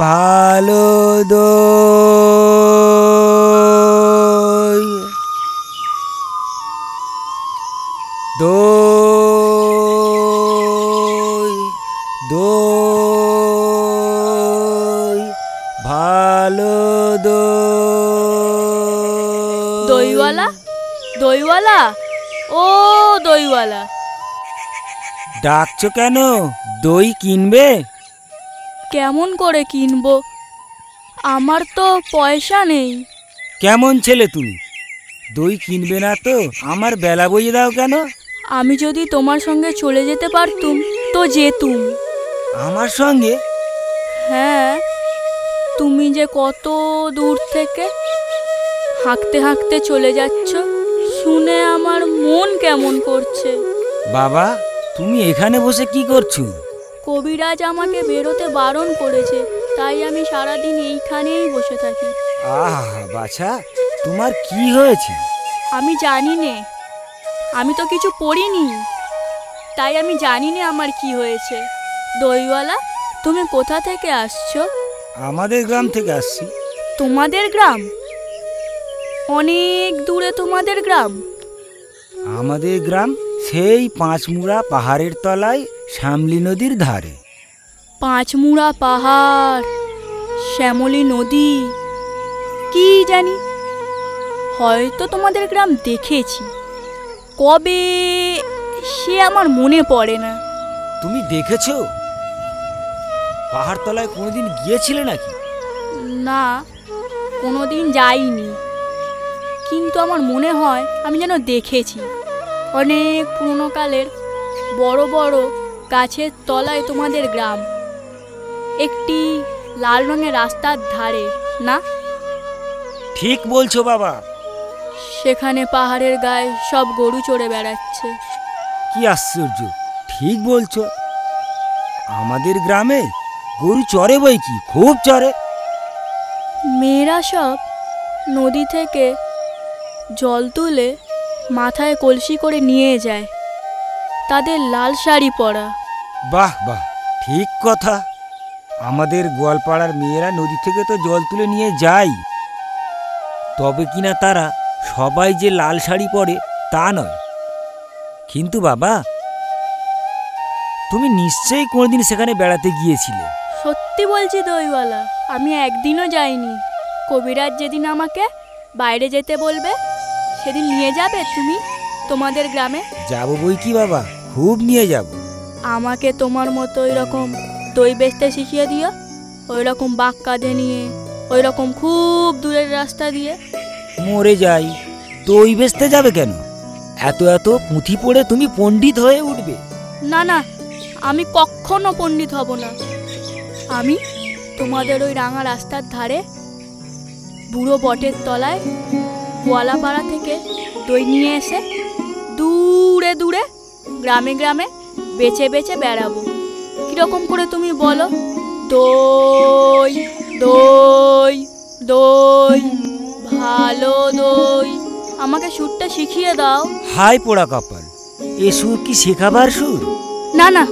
ভালো দই। দই দই ভালো দই। দইওয়ালা? দইওয়ালা? ও দইওয়ালা। ডাকছো কেন? দই কিনবে? কেমন করে কিনবো? আমার তো পয়সা নেই। কেমন ছেলে তুমি? দই কিনবে না তো? আমার বেলা বইয়ে দাও কেন? আমি যদি তোমার সঙ্গে চলে যেতে পারতুম তো যেতুম। আমার সঙ্গে? হ্যাঁ তুমি যে কত দূর থেকে হাঁকতে হাঁকতে চলে যাচ্ছ শুনে আমার মন কেমন করছে। বাবা তুমি এখানে বসে কি করছ? কবিরাজ আমাকে বেরোতে বারণ করেছে তাই আমি সারাদিন এইখানেই বসে থাকি। আহ বাছা তোমার কি হয়েছে? আমি জানি নে আমি তো কিছু পড়িনি। তাই আমি জানি না আমার কি হয়েছে। দইওয়ালা তুমি কোথা থেকে আসছো? আমাদের গ্রাম থেকে আসছি। তোমাদের গ্রাম? অনেক দূরে তোমাদের গ্রাম। আমাদের গ্রাম সেই পাঁচমুড়া পাহাড়ের তলায় শ্যামলী নদীর ধারে। পাঁচমুড়া পাহাড় শ্যামলী নদী কি জানি? হয়তো তোমাদের গ্রাম দেখেছি। কবে সে আমার মনে পড়ে না। তুমি দেখেছ? পাহাড় তলায় কোনোদিন গিয়েছিলে নাকি? না কোনোদিন যাইনি। কিন্তু আমার মনে হয় আমি যেন দেখেছি। অনেক পুরনো কালের বড় বড় গাছের তলায় তোমাদের গ্রাম। একটি লাল রঙের রাস্তার ধারে না? ঠিক বলছো বাবা। সেখানে পাহাড়ের গায়ে সব গরু চড়ে বেড়াচ্ছে। কি আশ্চর্য ঠিক বলছো। আমাদের গ্রামে গরু চড়ে বই কি খুব চড়ে। মেয়েরা সব নদী থেকে জল তুলে মাথায় কলসি করে নিয়ে যায়। তাদের লাল শাড়ি পরা। বাহ বাহ ঠিক কথা। আমাদের গোয়ালপাড়ার মেয়েরা নদী থেকে তো জল তুলে নিয়ে যায়। তবে কিনা তারা সবাই যে লাল শাড়ি পরে তা নয়। কিন্তু বাবা তুমি নিশ্চয়ই কোনোদিন সেখানে বেড়াতে গিয়েছিলে। সত্যি বলছি দইওয়ালা আমি একদিনও যাইনি। কবিরাজ যেদিন আমাকে বাইরে যেতে বলবে সেদিন নিয়ে যাবে তুমি তোমাদের গ্রামে? যাব বই কি বাবা? খুব নিয়ে যাব। আমাকে তোমার মতো ওই রকম দই বেচতে শিখিয়ে দিও ওই রকম বাঘ কাঁধে নিয়ে ওই রকম খুব দূরের রাস্তা দিয়ে। মরে যাই। দই বেচতে যাবে কেন? এত এত পুঁথি পড়ে তুমি পণ্ডিত হয়ে উঠবে। না না আমি কখনো পণ্ডিত হব না। আমি তোমাদের ওই রাঙা রাস্তার ধারে বুড়ো বটের তলায় গোয়ালাপাড়া থেকে দই নিয়ে এসে দূরে দূরে গ্রামে গ্রামে বেচে বেচে বেড়াবো। কীরকম করে তুমি বলো? দই দই দই ভালো দই। আমাকে সুরটা শিখিয়ে দাও। হাই পোড়া কপাল এ সুর কি শেখাবার সুর? না না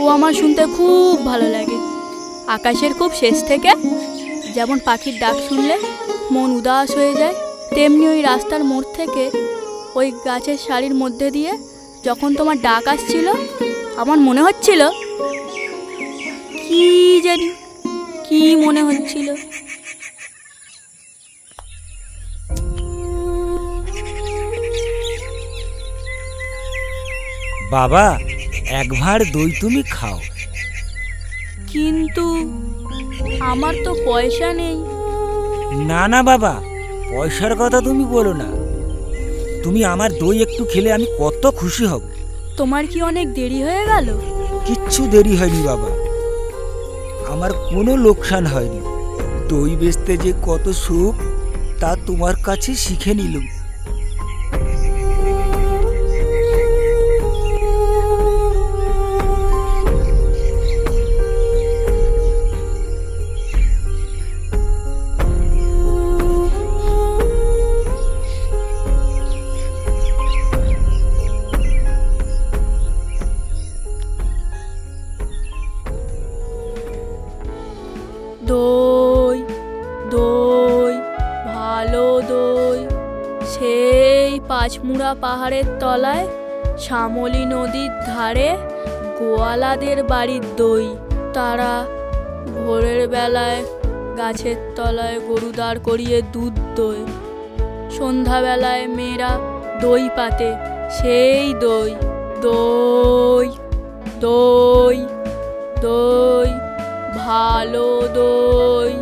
ও আমার শুনতে খুব ভালো লাগে। আকাশের খুব শেষ থেকে যেমন পাখির ডাক শুনলে মন উদাস হয়ে যায় তেমনি ওই রাস্তার মোড় থেকে ওই গাছের শাড়ির মধ্যে দিয়ে যখন তোমার ডাক আসছিল আমার মনে হচ্ছিল কি জানি কি মনে হচ্ছিল। বাবা এক ভাঁড় দই তুমি খাও। কিন্তু আমার তো পয়সা নেই। না না বাবা পয়সার কথা তুমি বলো না। তুমি আমার দই একটু খেলে আমি কত খুশি হব। তোমার কি অনেক দেরি হয়ে গেল? কিচ্ছু দেরি হয়নি বাবা। আমার কোনো লোকসান হয়নি। দই বেচতে যে কত সুখ তা তোমার কাছে শিখে নিলুম। সেই পাঁচমুড়া পাহাড়ের তলায় শ্যামলী নদীর ধারে গোয়ালাদের বাড়ির দই। তারা ভোরের বেলায় গাছের তলায় গরু দাঁড় করিয়ে দুধ দই সন্ধ্যাবেলায় মেয়েরা দই পাতে, সেই দই দই দই দই, ভালো দই।